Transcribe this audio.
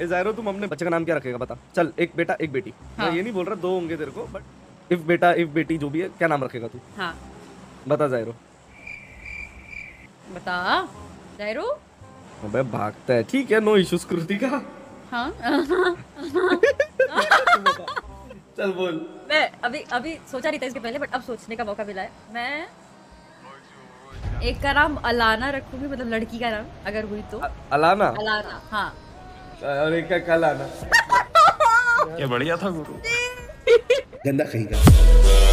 ए जायरो तुम अपने बच्चे का नाम क्या रखेगा बता। चल एक बेटा एक बेटी। हाँ। मैं ये नहीं बोल रहा दो होंगे तेरे को बट इफ़ बेटा इफ़ बेटी जो भी है क्या नाम रखेगा तू? हाँ। बता जायरो बता जायरो अबे भागता है। ठीक है नो इश्यूज़ कृति का। हाँ। चल बोल। मैं अभी अभी सोचा नहीं था इसके पहले बट अब सोचने का मौका मिला है। मैं एक का नाम अलाना रखूँगी मतलब लड़की का नाम अगर हुई तो। अ- अलाना? अलाना हाँ। और एक का कल आना। क्या बढ़िया था गुरु। गंदा कहीं का।